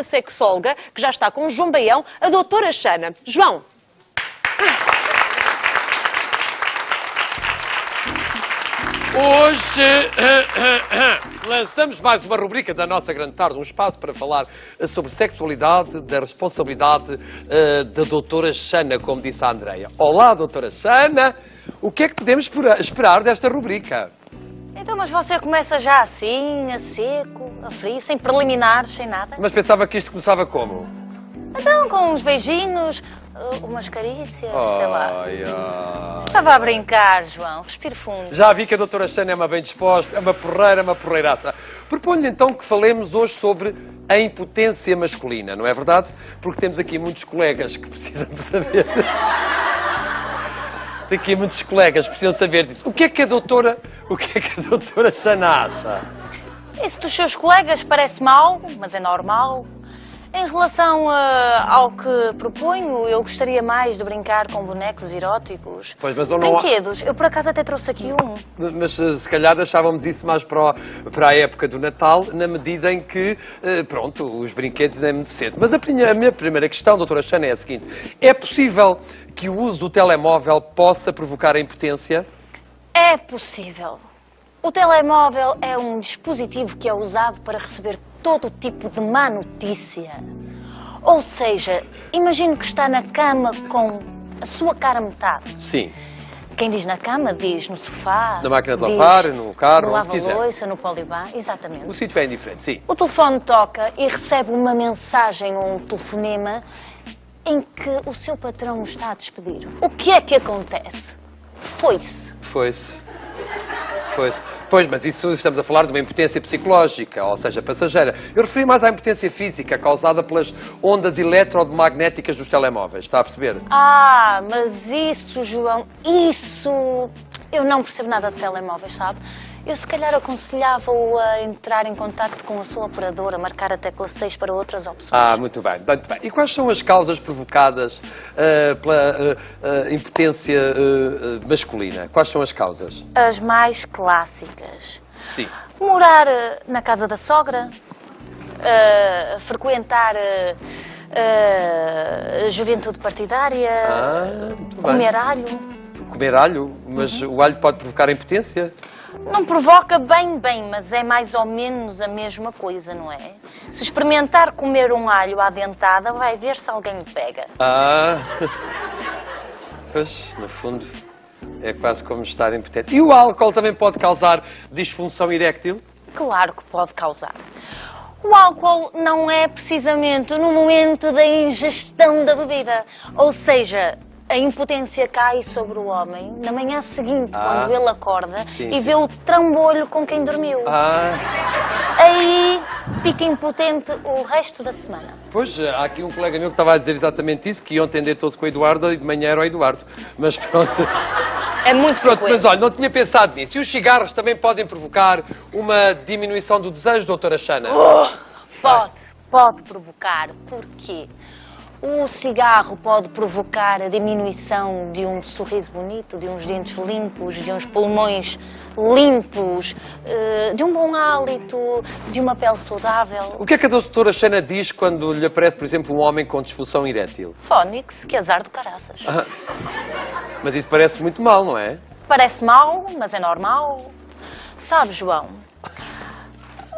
nossa sexóloga, que já está com o João Baião, a doutora Xana. João. Hoje lançamos mais uma rubrica da nossa grande tarde, um espaço para falar sobre sexualidade, da responsabilidade uh, da doutora Xana, como disse a Andreia. Olá, doutora Xana, o que é que podemos esperar desta rubrica? Então, mas você começa já assim, a seco, a frio, sem preliminares, sem nada? Mas pensava que isto começava como? Então, com uns beijinhos, uh, umas carícias, oh, sei lá. Yeah. Estava a brincar, João. Respire fundo. Já vi que a doutora Xana é uma bem disposta, é uma porreira, uma porreiraça. Proponho-lhe então que falemos hoje sobre a impotência masculina, não é verdade? Porque temos aqui muitos colegas que precisam de saber. Aqui muitos colegas precisam saber disso. O que é que a doutora, o que é que a doutora Xana acha? Isso dos seus colegas parece mal, mas é normal. Em relação uh, ao que proponho, eu gostaria mais de brincar com bonecos eróticos. Pois, mas eu não... Brinquedos. Eu, por acaso, até trouxe aqui um. Mas, eh, se calhar, deixávamos isso mais para, o, para a época do Natal, na medida em que, uh, pronto, os brinquedos ainda é muito cedo. Mas a, a minha primeira questão, doutora Xana, é a seguinte. É possível que o uso do telemóvel possa provocar a impotência? É possível. O telemóvel é um dispositivo que é usado para receber todo tipo de má notícia. Ou seja, imagine que está na cama com a sua cara metade. Sim. Quem diz na cama, diz no sofá. Na máquina de lavar, no carro, no lava-loiça, no polibar, exatamente. O sítio é indiferente, sim. O telefone toca e recebe uma mensagem ou um telefonema em que o seu patrão está a despedir. O que é que acontece? Foi-se. Foi-se. Foi-se. Pois, mas isso estamos a falar de uma impotência psicológica, ou seja, passageira. Eu referi mais à impotência física, causada pelas ondas eletromagnéticas dos telemóveis. Está a perceber? Ah, mas isso, João, isso. Eu não percebo nada de telemóveis, sabe? Eu se calhar aconselhava-o a entrar em contato com a sua operadora, marcar a tecla 6 para outras opções. Ah, muito bem. Muito bem. E quais são as causas provocadas uh, pela uh, uh, impotência masculina? Quais são as causas? As mais clássicas. Sim. Morar na casa da sogra, frequentar a juventude partidária, ah, comer alho. Comer alho? Mas uhum. o alho pode provocar impotência? Não provoca bem, bem, mas é mais ou menos a mesma coisa, não é? Se experimentar comer um alho à dentada, vai ver se alguém lhe pega. Ah, pois, no fundo, é quase como estar impotente. E o álcool também pode causar disfunção eréctil? Claro que pode causar. O álcool não é precisamente no momento da ingestão da bebida. Ou seja, a impotência cai sobre o homem na manhã seguinte, ah, quando ele acorda sim, e vê o trambolho com quem dormiu. Ah. Aí fica impotente o resto da semana. Pois, há aqui um colega meu que estava a dizer exatamente isso, que ontem deitou-se com o Eduardo e de manhã era o Eduardo. Mas pronto. É muito pronto, Mas olha, não tinha pensado nisso. E os cigarros também podem provocar uma diminuição do desejo, doutora Xana? Oh, pode, pode provocar. Porquê? O cigarro pode provocar a diminuição de um sorriso bonito, de uns dentes limpos, de uns pulmões limpos, eh, de um bom hálito, de uma pele saudável. O que é que a doutora Xana diz quando lhe aparece, por exemplo, um homem com disfunção erétil? Fónix, que azar de caraças. Ah, mas isso parece muito mal, não é? Parece mal, mas é normal. Sabe, João,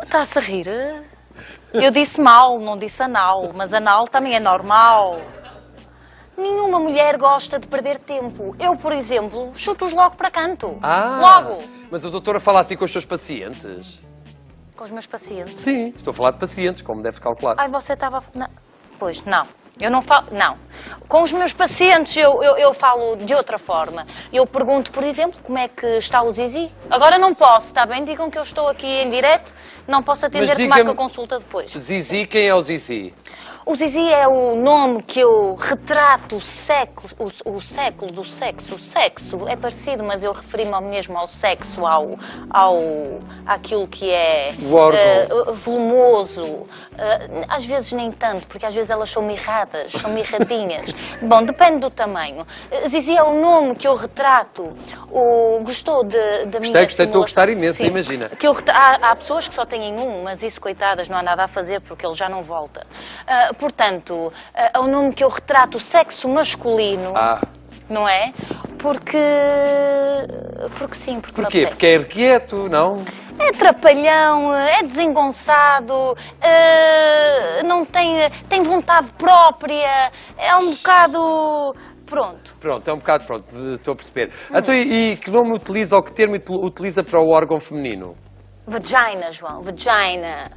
está-se a rir? Eu disse mal, não disse anal, mas anal também é normal. Nenhuma mulher gosta de perder tempo. Eu, por exemplo, chuto-os logo para canto. Ah, logo. Mas a doutora fala assim com os seus pacientes? Com os meus pacientes? Sim, estou a falar de pacientes, como deve calcular. Ai, você estava... Não. Pois, não. Eu não falo... Não. Com os meus pacientes eu, eu, eu, falo de outra forma. Eu pergunto, por exemplo, como é que está o Zizi. Agora não posso, está bem? Digam que eu estou aqui em direto, não posso atender, que marca a consulta depois. Zizi, quem é o Zizi? O Zizi é o nome que eu retrato o século, o, o século do sexo. O sexo é parecido, mas eu referi-me mesmo ao sexo, ao, ao àquilo que é uh, volumoso. Uh, às vezes nem tanto, porque às vezes elas são mirradas, são mirradinhas. Bom, depende do tamanho. Uh, Zizi é o nome que eu retrato. O, gostou de, da minha Gostei, gostei, estou a gostar imenso, Sim. imagina. Que eu há, há pessoas que só têm um, mas isso, coitadas, não há nada a fazer porque ele já não volta. Ah, portanto, ah, é o nome que eu retrato o sexo masculino, Ah, não é? Porque. Porque sim, porque porquê? Porque é irquieto, não? É trapalhão, é desengonçado, eh, não tem, tem vontade própria, é um bocado. Pronto. Pronto, é um bocado pronto, estou a perceber. Então, e, e que nome utiliza ou que termo util- utiliza para o órgão feminino? Vagina, João, vagina.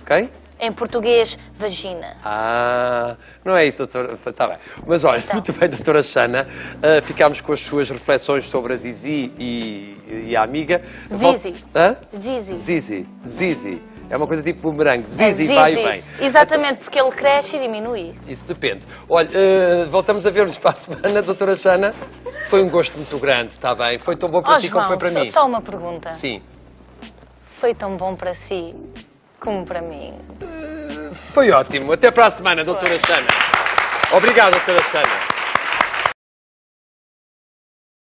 Ok? Em português, vagina. Ah, não é isso, doutora. Está bem. Mas olha, Então. muito bem, doutora Xana. ah, ficámos com as suas reflexões sobre a Zizi e, e a amiga. Zizi. Hã? Zizi. Zizi. Zizi. É uma coisa tipo bumerangue. É Zizi, vai e vem. Exatamente, porque ele cresce e diminui. Isso depende. Olha, eh, voltamos a ver-nos para a semana, doutora Xana. Foi um gosto muito grande, está bem? Foi tão bom para si como João, foi para só, mim. só uma pergunta. Sim. Foi tão bom para si como para mim? Foi ótimo. Até para a semana, doutora Xana. Obrigado, doutora Xana.